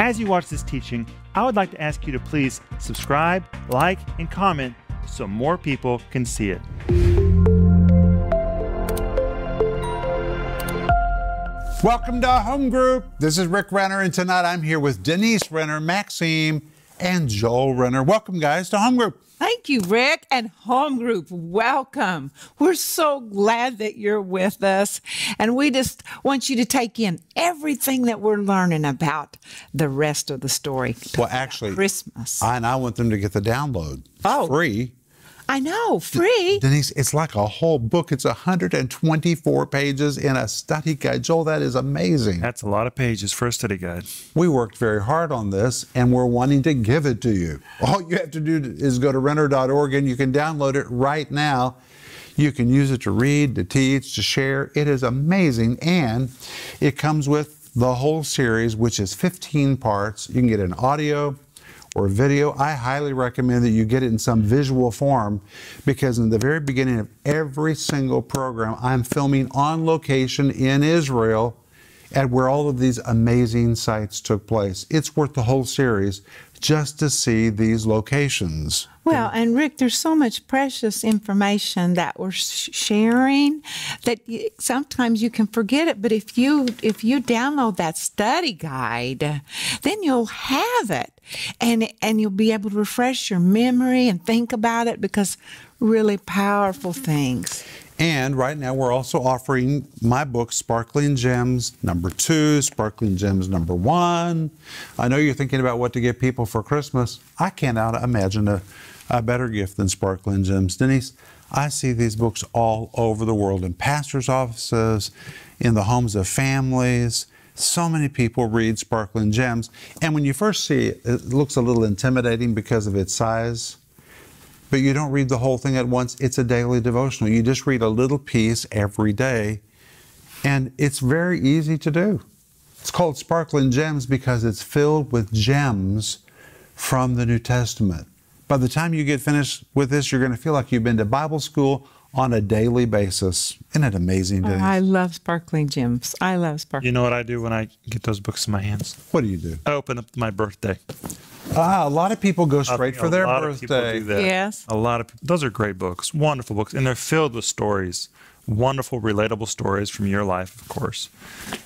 As you watch this teaching, I would like to ask you to please subscribe, like, and comment so more people can see it. Welcome to Home Group. This is Rick Renner, and tonight I'm here with Denise Renner, Maxime, and Joel Renner. Welcome, guys, to Home Group. Thank you, Rick and Home Group. Welcome. We're so glad that you're with us. And we just want you to take in everything that we're learning about the rest of the story. Well, actually, Christmas. I, and I want them to get the download Oh. free. I know, free. Denise, it's like a whole book. It's 124 pages in a study guide. Joel, that is amazing. That's a lot of pages for a study guide. We worked very hard on this and we're wanting to give it to you. All you have to do is go to renner.org and you can download it right now. You can use it to read, to teach, to share. It is amazing. And it comes with the whole series, which is 15 parts. You can get an audio or video. I highly recommend that you get it in some visual form because in the very beginning of every single program, I'm filming on location in Israel at where all of these amazing sites took place. It's worth the whole series just to see these locations. Well, and Rick, there's so much precious information that we're sh- sharing that sometimes you can forget it. But if you if you download that study guide, then you'll have it, and and you'll be able to refresh your memory and think about it because really powerful things. And right now, we're also offering my book, Sparkling Gems number two, Sparkling Gems number one. I know you're thinking about what to get people for Christmas. I cannot imagine a, a better gift than Sparkling Gems. Denise, I see these books all over the world in pastors' offices, in the homes of families. So many people read Sparkling Gems. And when you first see it, it looks a little intimidating because of its size but you don't read the whole thing at once. It's a daily devotional. You just read a little piece every day, and it's very easy to do. It's called Sparkling Gems because it's filled with gems from the New Testament. By the time you get finished with this, you're going to feel like you've been to Bible school on a daily basis. Isn't it amazing? Oh, I love sparkling gems. I love sparkling. You know what I do when I get those books in my hands? what do you do? I open up my birthday. Ah, a lot of people go straight for their lot of people birthday. Yes. A lot of people. Those are great books, wonderful books, and they're filled with stories, wonderful, relatable stories from your life, of course.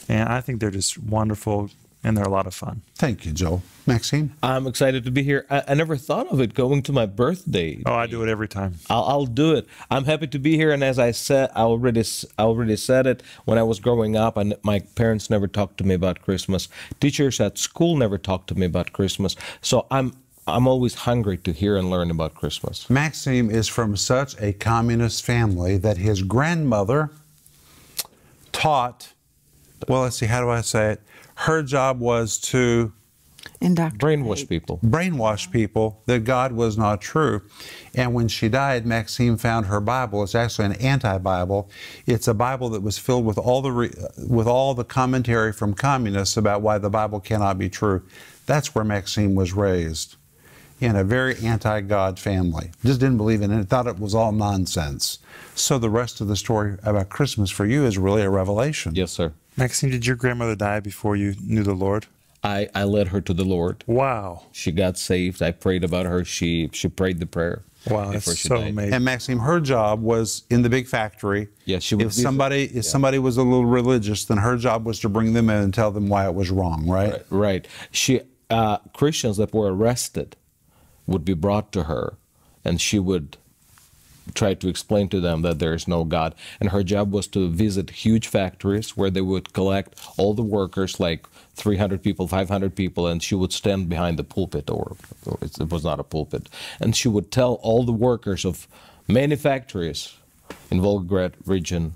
And I think they're just wonderful, and they're a lot of fun. Thank you, Joel. Maxime? I'm excited to be here. I, I never thought of it going to my birthday. Oh, I do it every time. I'll, I'll do it. I'm happy to be here, and as I said, I already s- I already said it when I was growing up, and my parents never talked to me about Christmas. Teachers at school never talked to me about Christmas. So I'm I'm always hungry to hear and learn about Christmas. Maxime is from such a communist family that his grandmother taught, well, let's see, how do I say it? Her job was to Indoctrinate. Brainwash people. brainwash people that God was not true. And when she died, Maxime found her Bible. It's actually an anti-Bible. It's a Bible that was filled with all the re, with all the commentary from communists about why the Bible cannot be true. That's where Maxime was raised, in a very anti-God family. Just didn't believe in it. Thought it was all nonsense. So the rest of the story about Christmas for you is really a revelation. Yes, sir. Maxime, did your grandmother die before you knew the Lord? I, I led her to the Lord. Wow. She got saved. I prayed about her. She she prayed the prayer. Wow, before that's she so died. amazing. And Maxime, her job was in the big factory. Yeah, she would If somebody, if somebody was a little religious, then her job was to bring them in and tell them why it was wrong, right? Right. She uh, Christians that were arrested would be brought to her, and she would try to explain to them that there is no God. And her job was to visit huge factories where they would collect all the workers, like 300 people, 500 people, and she would stand behind the pulpit, or, or it it was not a pulpit, and she would tell all the workers of many factories in Volgograd region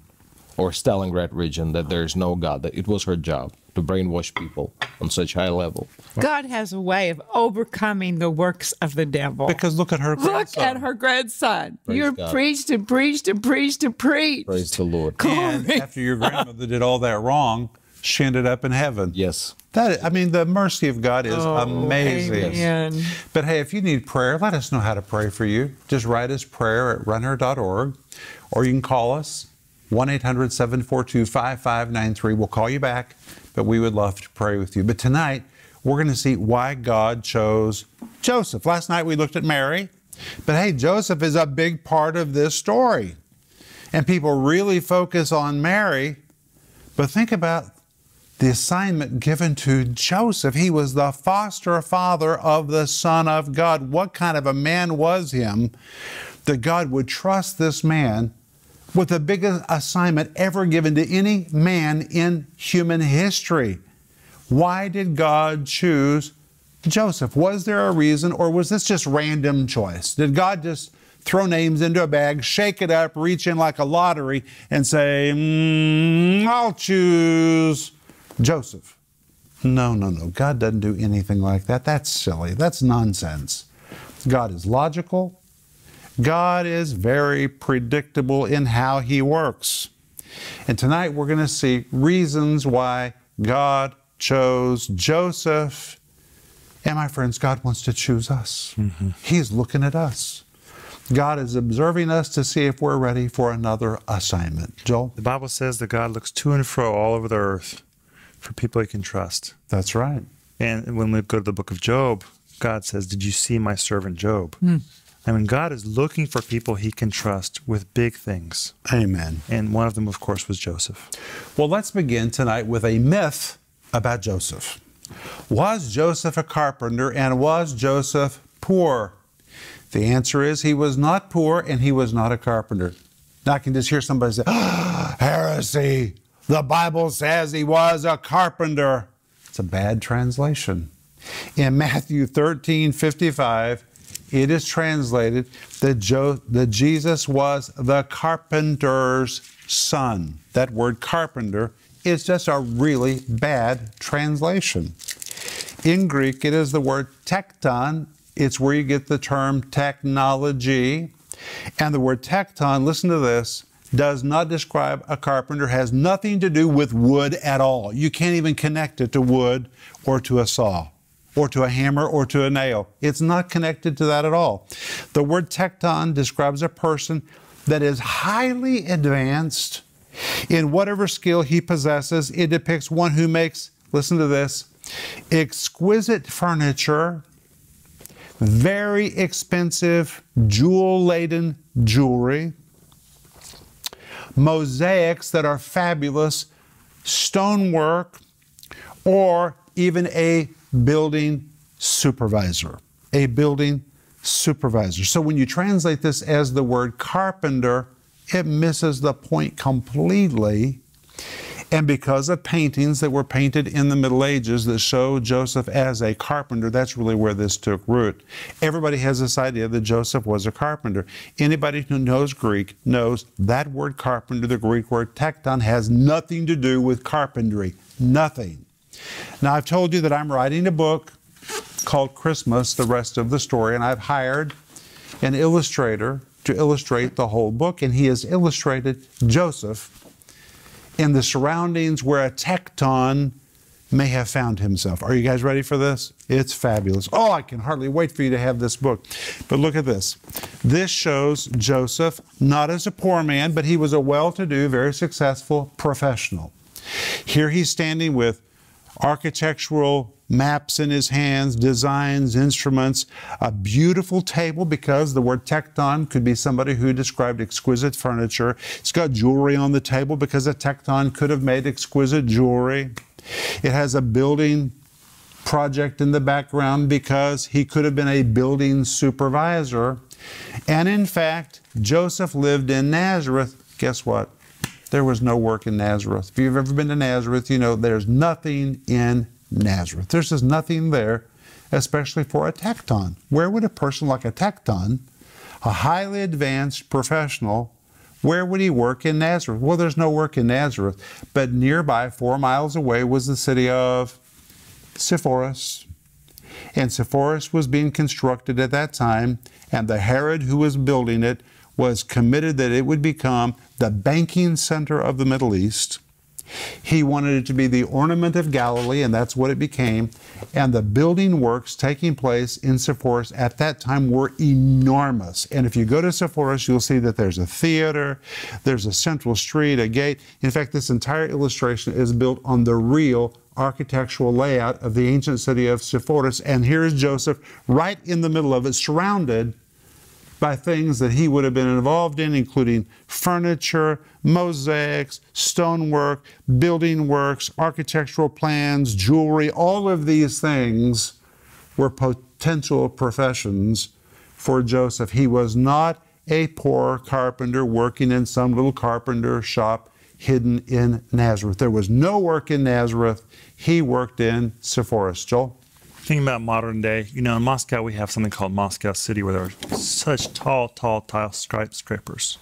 or Stalingrad region that there is no God. That it was her job to brainwash people on such high level. God has a way of overcoming the works of the devil. Because look at her Look grandson. at her grandson. Praise You're God. preached and preached and preached and preached. Praise the Lord. And after your grandmother did all that wrong, she ended up in heaven. Yes. That I mean, the mercy of God is oh, amazing. Oh, Amen. But hey, if you need prayer, let us know how to pray for you. Just write us prayer at renner.org, or you can call us 1 800 742 5593. We'll call you back, but we would love to pray with you. But tonight, we're going to see why God chose Joseph. Last night we looked at Mary, but hey, Joseph is a big part of this story. And people really focus on Mary, but think about the assignment given to Joseph. He was the foster father of the Son of God. What kind of a man was him that God would trust this man with the biggest assignment ever given to any man in human history? Why did God choose Joseph? Was there a reason, or was this just random choice? Did God just throw names into a bag, shake it up, reach in like a lottery, and say, mm, I'll choose Joseph. No, no, no. God doesn't do anything like that. That's silly. That's nonsense. God is logical. God is very predictable in how He works. And tonight we're going to see reasons why God chose Joseph. And my friends, God wants to choose us. Mm-hmm. He's looking at us. God is observing us to see if we're ready for another assignment. Joel? The Bible says that God looks to and fro all over the earth for people he can trust. That's right. And when we go to the book of Job, God says, Did you see my servant Job? Mm. I mean, God is looking for people he can trust with big things. Amen. And one of them, of course, was Joseph. Well, let's begin tonight with a myth about Joseph. Was Joseph a carpenter and was Joseph poor? The answer is he was not poor and he was not a carpenter. Now I can just hear somebody say, oh, heresy. The Bible says he was a carpenter. It's a bad translation. In Matthew 13 55, it is translated that, jo- that Jesus was the carpenter's son. That word carpenter is just a really bad translation. In Greek, it is the word tekton. It's where you get the term technology. And the word tekton, listen to this, does not describe a carpenter, has nothing to do with wood at all. You can't even connect it to wood or to a saw or to a hammer or to a nail. It's not connected to that at all. The word tekton describes a person that is highly advanced in whatever skill he possesses. It depicts one who makes, listen to this, exquisite furniture, very expensive jewel laden jewelry mosaics that are fabulous, stonework, or even a building supervisor. A building supervisor. So when you translate this as the word carpenter, it misses the point completely and because of paintings that were painted in the Middle Ages that show Joseph as a carpenter, that's really where this took root. Everybody has this idea that Joseph was a carpenter. Anybody who knows Greek knows that word carpenter, the Greek word tekton, has nothing to do with carpentry. Nothing. Now, I've told you that I'm writing a book called Christmas, the rest of the story, and I've hired an illustrator to illustrate the whole book, and he has illustrated Joseph in the surroundings where a tekton may have found himself. Are you guys ready for this? It's fabulous. Oh, I can hardly wait for you to have this book. But look at this. This shows Joseph not as a poor man, but he was a well to do, very successful professional. Here he's standing with architectural maps in his hands, designs, instruments, a beautiful table because the word tekton could be somebody who described exquisite furniture. It's got jewelry on the table because a tekton could have made exquisite jewelry. It has a building project in the background because he could have been a building supervisor. And in fact, Joseph lived in Nazareth. Guess what? There was no work in Nazareth. If you've ever been to Nazareth, you know there's nothing in Nazareth. There's just nothing there, especially for a tekton. Where would a person like a tekton, a highly advanced professional, where would he work in Nazareth? Well, there's no work in Nazareth, but nearby, four miles away, was the city of Sepphoris. And Sepphoris was being constructed at that time, and the Herod who was building it was committed that it would become the banking center of the Middle East. He wanted it to be the ornament of Galilee, and that's what it became. And the building works taking place in Sepphoris at that time were enormous. And if you go to Sepphoris, you'll see that there's a theater, there's a central street, a gate. In fact, this entire illustration is built on the real architectural layout of the ancient city of Sepphoris. And here's Joseph right in the middle of it, surrounded by things that he would have been involved in, including furniture, mosaics, stonework, building works, architectural plans, jewelry. All of these things were potential professions for Joseph. He was not a poor carpenter working in some little carpenter shop hidden in Nazareth. There was no work in Nazareth. He worked in Sepphoris. Joel? Thinking about modern day, you know, in Moscow we have something called Moscow City where there are such tall, tall, tall skyscrapers.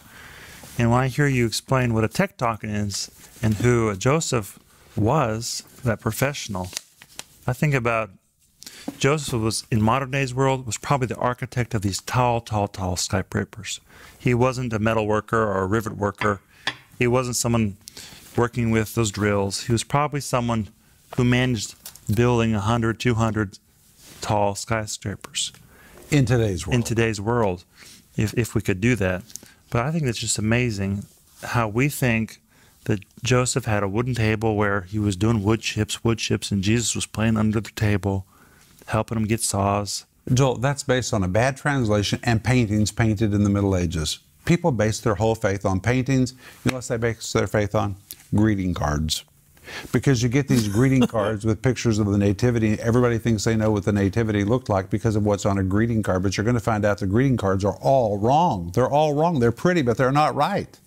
And when I hear you explain what a tekton is and who Joseph was, that professional, I think about Joseph was in modern day's world was probably the architect of these tall, tall, tall skyscrapers. He wasn't a metal worker or a rivet worker. He wasn't someone working with those drills. He was probably someone who managed building 100, 200 tall skyscrapers. In today's world. In today's world, if, if we could do that. But I think it's just amazing how we think that Joseph had a wooden table where he was doing wood chips, wood chips, and Jesus was playing under the table, helping him get saws. Joel, that's based on a bad translation and paintings painted in the Middle Ages. People base their whole faith on paintings. You know what they base their faith on? Greeting cards. Because you get these greeting cards with pictures of the Nativity. Everybody thinks they know what the Nativity looked like because of what's on a greeting card, but you're going to find out the greeting cards are all wrong. They're all wrong. They're pretty, but they're not right.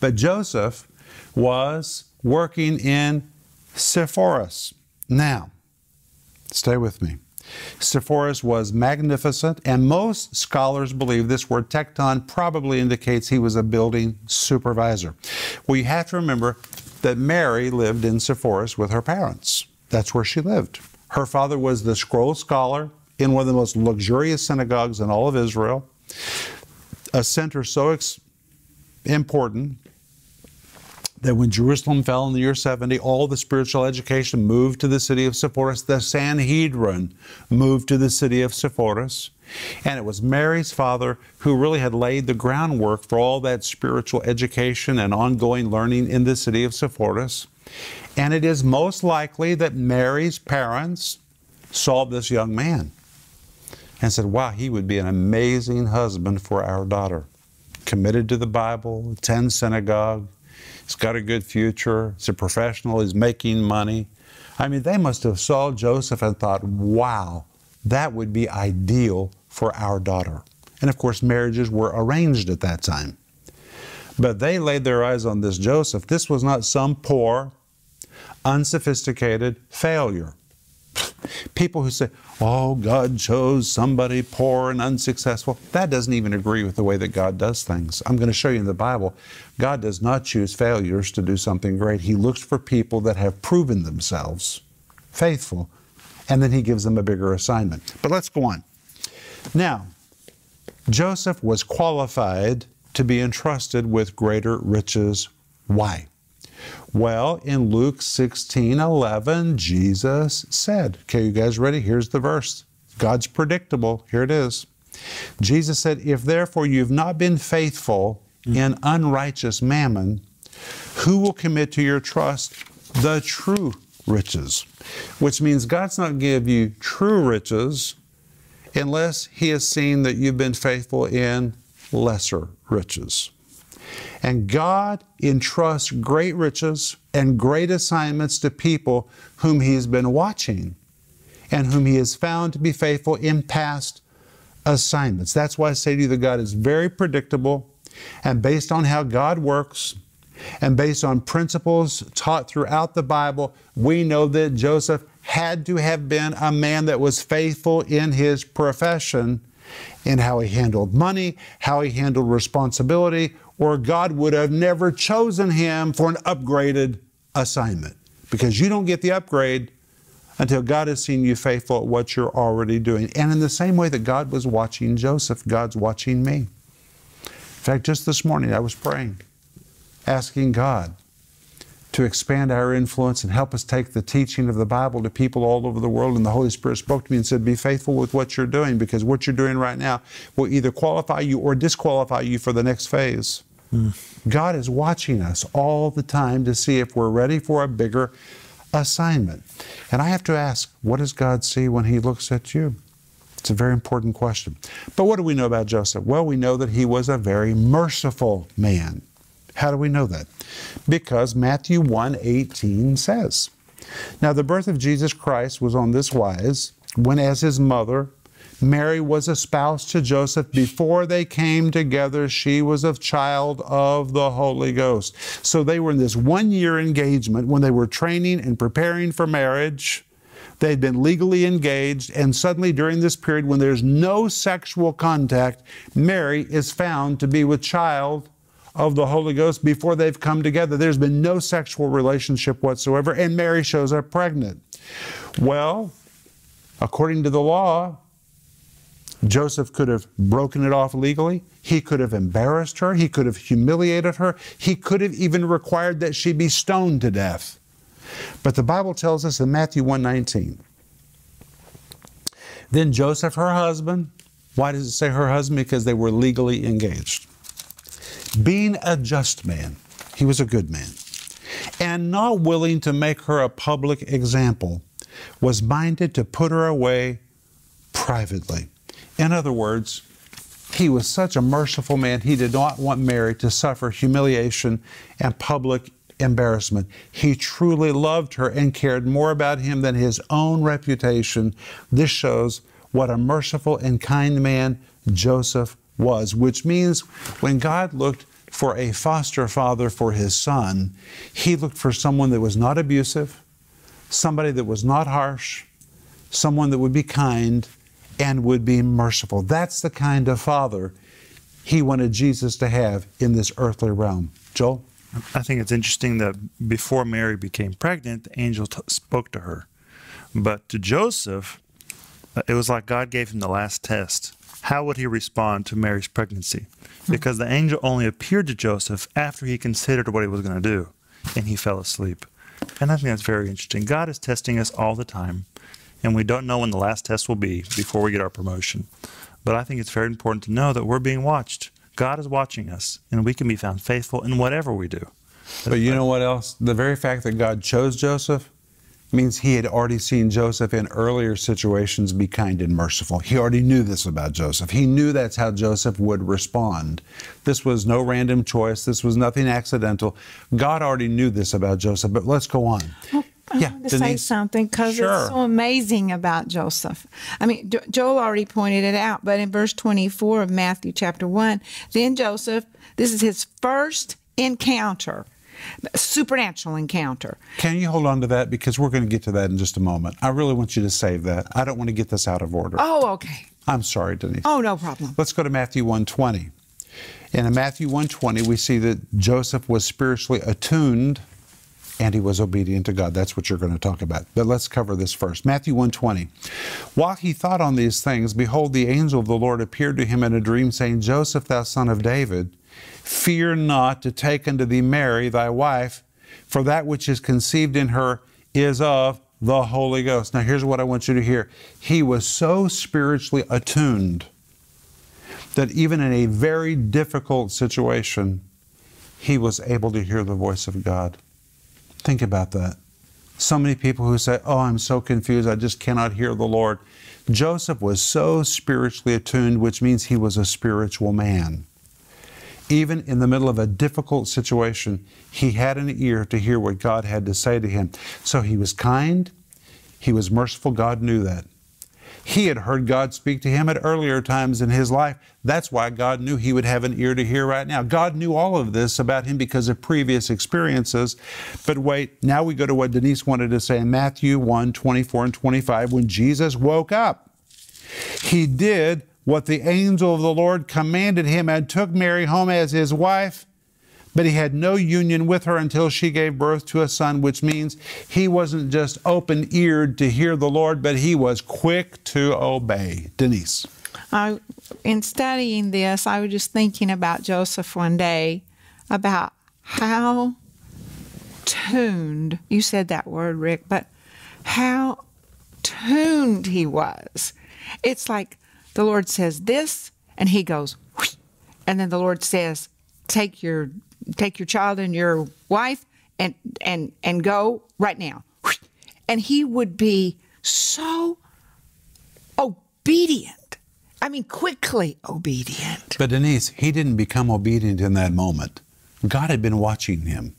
But Joseph was working in Sepphoris. Now, stay with me. Sepphoris was magnificent, and most scholars believe this word tekton probably indicates he was a building supervisor. Well, you have to remember that Mary lived in Sepphoris with her parents. That's where she lived. Her father was the scroll scholar in one of the most luxurious synagogues in all of Israel, a center so important that when Jerusalem fell in the year 70, all the spiritual education moved to the city of Sepphoris. The Sanhedrin moved to the city of Sepphoris. And it was Mary's father who really had laid the groundwork for all that spiritual education and ongoing learning in the city of Sepphoris. And it is most likely that Mary's parents saw this young man and said, Wow, he would be an amazing husband for our daughter. Committed to the Bible, attends synagogue, He's got a good future. He's a professional. He's making money. I mean, they must have saw Joseph and thought, wow, that would be ideal for our daughter. And of course, marriages were arranged at that time. But they laid their eyes on this Joseph. This was not some poor, unsophisticated failure. People who say, oh, God chose somebody poor and unsuccessful, that doesn't even agree with the way that God does things. I'm going to show you in the Bible, God does not choose failures to do something great. He looks for people that have proven themselves faithful, and then He gives them a bigger assignment. But let's go on. Now, Joseph was qualified to be entrusted with greater riches. Why? Well, in Luke 16 11, Jesus said, Okay, you guys ready? Here's the verse. God's predictable. Here it is. Jesus said, If therefore you've not been faithful in unrighteous mammon, who will commit to your trust the true riches? Which means God's not give you true riches unless He has seen that you've been faithful in lesser riches. And God entrusts great riches and great assignments to people whom He has been watching and whom He has found to be faithful in past assignments. That's why I say to you that God is very predictable and based on how God works and based on principles taught throughout the Bible, we know that Joseph had to have been a man that was faithful in his profession in how he handled money, how he handled responsibility, or God would have never chosen him for an upgraded assignment. Because you don't get the upgrade until God has seen you faithful at what you're already doing. And in the same way that God was watching Joseph, God's watching me. In fact, just this morning I was praying, asking God to expand our influence and help us take the teaching of the Bible to people all over the world. And the Holy Spirit spoke to me and said, Be faithful with what you're doing because what you're doing right now will either qualify you or disqualify you for the next phase. God is watching us all the time to see if we're ready for a bigger assignment. And I have to ask, what does God see when He looks at you? It's a very important question. But what do we know about Joseph? Well, we know that he was a very merciful man. How do we know that? Because Matthew 1:18 says, Now the birth of Jesus Christ was on this wise, when as his mother Mary was espoused to Joseph. Before they came together, she was a child of the Holy Ghost. So they were in this one year engagement when they were training and preparing for marriage. They'd been legally engaged, and suddenly during this period when there's no sexual contact, Mary is found to be with child of the Holy Ghost before they've come together. There's been no sexual relationship whatsoever, and Mary shows up pregnant. Well, according to the law, Joseph could have broken it off legally. He could have embarrassed her. He could have humiliated her. He could have even required that she be stoned to death. But the Bible tells us in Matthew 1:19. Then Joseph, her husband, why does it say her husband? Because they were legally engaged. Being a just man, he was a good man, and not willing to make her a public example, was minded to put her away privately. In other words, he was such a merciful man, he did not want Mary to suffer humiliation and public embarrassment. He truly loved her and cared more about him than his own reputation. This shows what a merciful and kind man Joseph was, which means when God looked for a foster father for his son, he looked for someone that was not abusive, somebody that was not harsh, someone that would be kind and would be merciful. That's the kind of father he wanted Jesus to have in this earthly realm. Joel? I think it's interesting that before Mary became pregnant, the angel t- spoke to her. But to Joseph, uh, it was like God gave him the last test. How would he respond to Mary's pregnancy? Because the angel only appeared to Joseph after he considered what he was going to do, and he fell asleep. And I think that's very interesting. God is testing us all the time, and we don't know when the last test will be before we get our promotion. But I think it's very important to know that we're being watched. God is watching us, and we can be found faithful in whatever we do. But you know what else? The very fact that God chose Joseph means he had already seen Joseph in earlier situations be kind and merciful. He already knew this about Joseph. He knew that's how Joseph would respond. This was no random choice, this was nothing accidental. God already knew this about Joseph. But let's go on. I Yeah, to say something because Sure. it's so amazing about Joseph. I mean, Jo- Joel already pointed it out, but in verse 24 of Matthew chapter 1, then Joseph, this is his first encounter, supernatural encounter. Can you hold on to that? Because we're going to get to that in just a moment. I really want you to save that. I don't want to get this out of order. Oh, okay. I'm sorry, Denise. Oh, no problem. Let's go to Matthew 120. And in Matthew 120, we see that Joseph was spiritually attuned and he was obedient to God. That's what you're going to talk about. But let's cover this first. Matthew 120. While he thought on these things, behold, the angel of the Lord appeared to him in a dream, saying, Joseph, thou son of David, fear not to take unto thee Mary, thy wife, for that which is conceived in her is of the Holy Ghost. Now, here's what I want you to hear. He was so spiritually attuned that even in a very difficult situation, he was able to hear the voice of God. Think about that. So many people who say, Oh, I'm so confused, I just cannot hear the Lord. Joseph was so spiritually attuned, which means he was a spiritual man. Even in the middle of a difficult situation, he had an ear to hear what God had to say to him. So he was kind, he was merciful. God knew that. He had heard God speak to him at earlier times in his life. That's why God knew he would have an ear to hear right now. God knew all of this about him because of previous experiences. But wait, now we go to what Denise wanted to say in Matthew 1 24 and 25. When Jesus woke up, he did what the angel of the Lord commanded him and took Mary home as his wife. But he had no union with her until she gave birth to a son, which means he wasn't just open eared to hear the Lord, but he was quick to obey. Denise. I, in studying this, I was just thinking about Joseph one day, about how tuned, you said that word, Rick, but how tuned he was. It's like the Lord says this, and he goes, and then the Lord says, take your take your child and your wife and and and go right now. And he would be so obedient. I mean, quickly obedient. But Denise, he didn't become obedient in that moment. God had been watching him.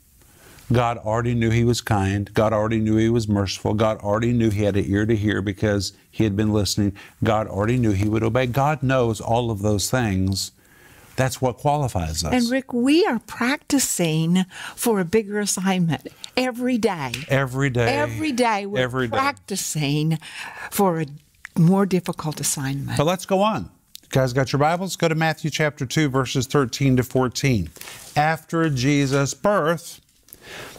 God already knew he was kind. God already knew he was merciful. God already knew he had an ear to hear because he had been listening. God already knew he would obey. God knows all of those things. That's what qualifies us. And Rick, we are practicing for a bigger assignment every day. every day. Every day we're Every day. practicing for a more difficult assignment. But let's go on. You guys got your Bibles? Go to Matthew chapter 2, verses 13 to 14. After Jesus' birth,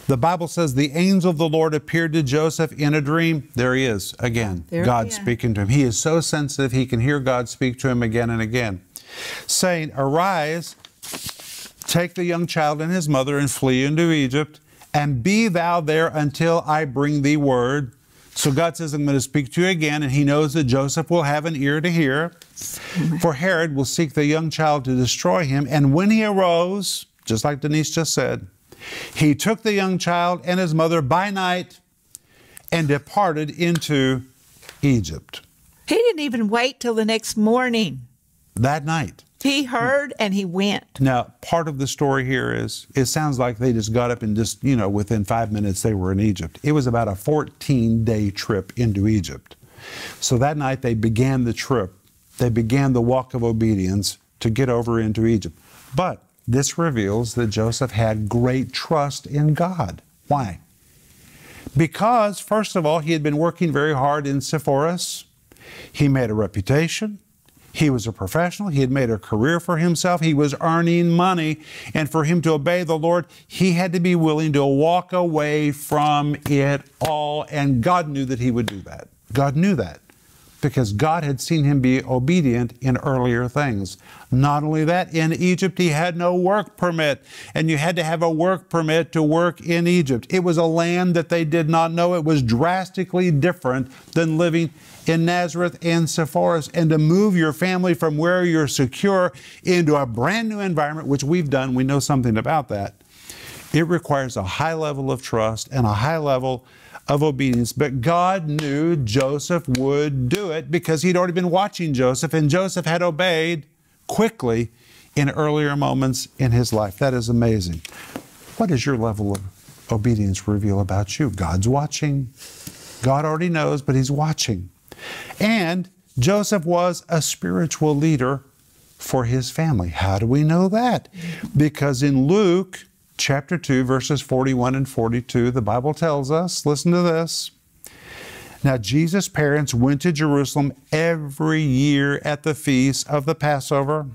the Bible says the angel of the Lord appeared to Joseph in a dream. There he is again. There God again. speaking to him. He is so sensitive, he can hear God speak to him again and again, saying, Arise, take the young child and his mother and flee into Egypt, and be thou there until I bring thee word. So God says, I'm going to speak to you again, and he knows that Joseph will have an ear to hear. For Herod will seek the young child to destroy him. And when he arose, just like Denise just said, he took the young child and his mother by night and departed into Egypt. he didn't even wait till the next morning. That night. He heard and he went. Now, part of the story here is it sounds like they just got up and just, you know, within five minutes they were in Egypt. It was about a 14 day trip into Egypt. So that night they began the trip, they began the walk of obedience to get over into Egypt. But this reveals that Joseph had great trust in God. Why? Because, first of all, he had been working very hard in Sepphoris. He made a reputation. He was a professional. He had made a career for himself. He was earning money. And for him to obey the Lord, he had to be willing to walk away from it all. And God knew that he would do that. God knew that because God had seen him be obedient in earlier things. Not only that, in Egypt he had no work permit, and you had to have a work permit to work in Egypt. It was a land that they did not know. It was drastically different than living in Nazareth and Sepphoris. And to move your family from where you're secure into a brand new environment, which we've done, we know something about that. It requires a high level of trust and a high level of obedience. But God knew Joseph would do it because he'd already been watching Joseph, and Joseph had obeyed quickly in earlier moments in his life. That is amazing. What does your level of obedience reveal about you? God's watching. God already knows, but he's watching. And Joseph was a spiritual leader for his family. How do we know that? Because in Luke chapter 2, verses 41 and 42, the Bible tells us, listen to this. Now, Jesus' parents went to Jerusalem every year at the feast of the Passover.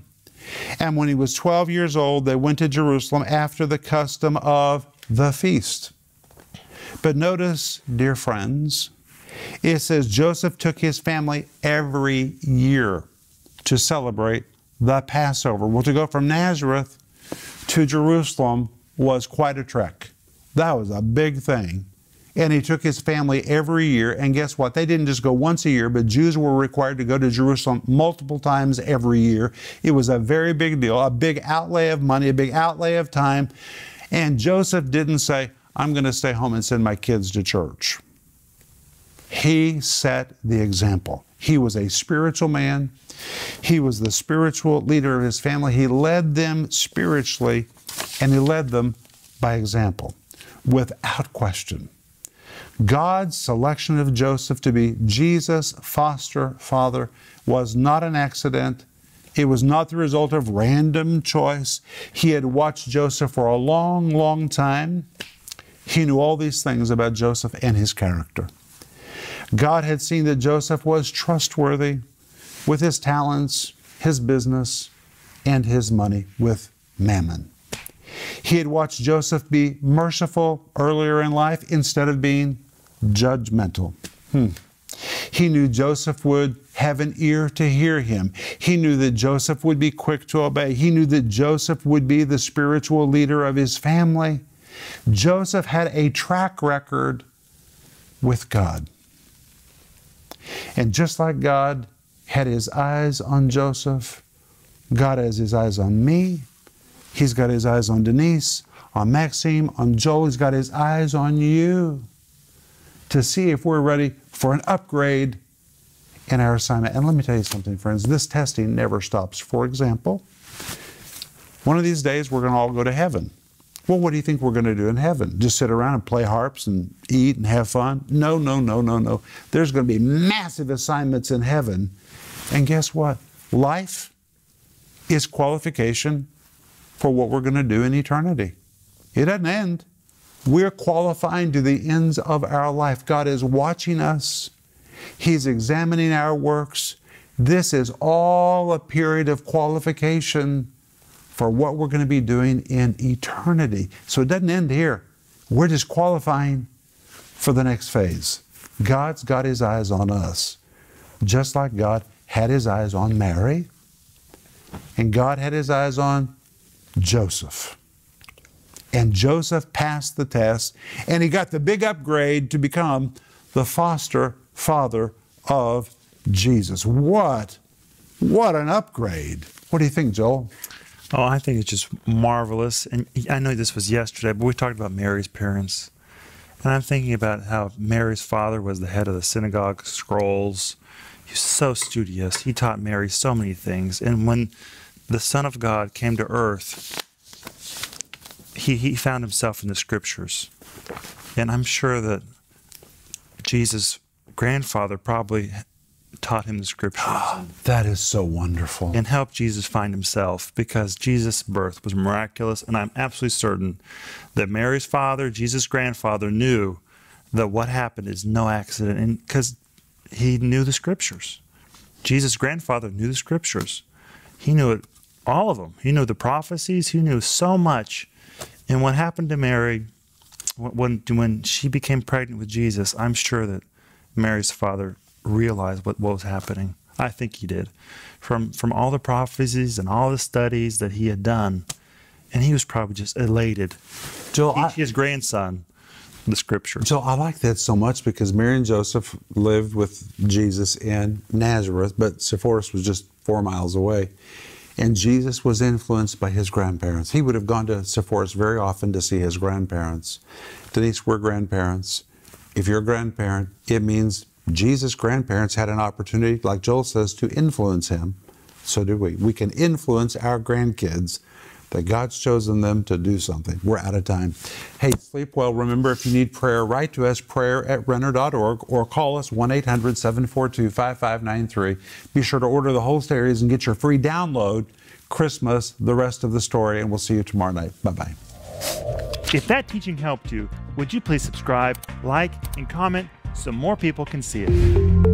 And when he was 12 years old, they went to Jerusalem after the custom of the feast. But notice, dear friends, it says Joseph took his family every year to celebrate the Passover. Well, to go from Nazareth to Jerusalem was quite a trek. That was a big thing. And he took his family every year. And guess what? They didn't just go once a year, but Jews were required to go to Jerusalem multiple times every year. It was a very big deal, a big outlay of money, a big outlay of time. And Joseph didn't say, I'm going to stay home and send my kids to church. He set the example. He was a spiritual man. He was the spiritual leader of his family. He led them spiritually and he led them by example without question. God's selection of Joseph to be Jesus' foster father was not an accident. It was not the result of random choice. He had watched Joseph for a long, long time. He knew all these things about Joseph and his character. God had seen that Joseph was trustworthy with his talents, his business, and his money with mammon. He had watched Joseph be merciful earlier in life instead of being judgmental. Hmm. He knew Joseph would have an ear to hear him. He knew that Joseph would be quick to obey. He knew that Joseph would be the spiritual leader of his family. Joseph had a track record with God. And just like God had his eyes on Joseph, God has his eyes on me. He's got his eyes on Denise, on Maxime, on Joel. He's got his eyes on you to see if we're ready for an upgrade in our assignment. And let me tell you something, friends this testing never stops. For example, one of these days we're going to all go to heaven. Well, what do you think we're going to do in heaven? Just sit around and play harps and eat and have fun? No, no, no, no, no. There's going to be massive assignments in heaven. And guess what? Life is qualification for what we're going to do in eternity. It doesn't end. We're qualifying to the ends of our life. God is watching us, He's examining our works. This is all a period of qualification for what we're going to be doing in eternity. So it doesn't end here. We're just qualifying for the next phase. God's got His eyes on us, just like God had His eyes on Mary, and God had His eyes on Joseph. And Joseph passed the test, and he got the big upgrade to become the foster father of Jesus. What? What an upgrade. What do you think, Joel? Oh, I think it's just marvelous. And I know this was yesterday, but we talked about Mary's parents. And I'm thinking about how Mary's father was the head of the synagogue scrolls. He was so studious. He taught Mary so many things. And when the Son of God came to earth, he, he found himself in the scriptures. And I'm sure that Jesus' grandfather probably taught him the scriptures and, That is so wonderful. and helped Jesus find himself because Jesus' birth was miraculous. And I'm absolutely certain that Mary's father, Jesus' grandfather, knew that what happened is no accident and because he knew the scriptures. Jesus' grandfather knew the scriptures. He knew it, all of them. He knew the prophecies. He knew so much. And what happened to Mary when when she became pregnant with Jesus, I'm sure that Mary's father realized what, what was happening. I think he did. From from all the prophecies and all the studies that he had done, and he was probably just elated. Joel, I, his grandson the scriptures. Joel, I like that so much because Mary and Joseph lived with Jesus in Nazareth, but Sepphoris was just four miles away. And Jesus was influenced by his grandparents. He would have gone to Sepphoris very often to see his grandparents. Denise, we're grandparents. If you're a grandparent, it means Jesus' grandparents had an opportunity, like Joel says, to influence him. So do we. We can influence our grandkids that God's chosen them to do something. We're out of time. Hey, sleep well. Remember, if you need prayer, write to us, prayer at renner.org, or call us 1 800 742 5593. Be sure to order the whole series and get your free download, Christmas, the rest of the story, and we'll see you tomorrow night. Bye bye. If that teaching helped you, would you please subscribe, like, and comment so more people can see it.